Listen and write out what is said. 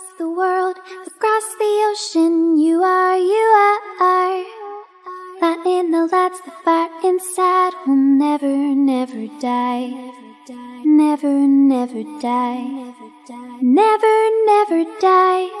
across the world, across the ocean, you are, you are. Light in the lights, the fire inside will never, never die. Never, never die. Never, never die.